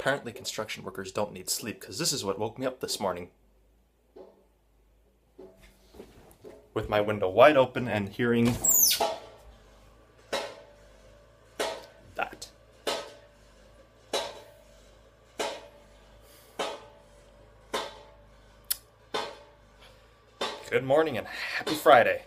Apparently, construction workers don't need sleep because this is what woke me up this morning. With my window wide open and hearing that. Good morning and happy Friday.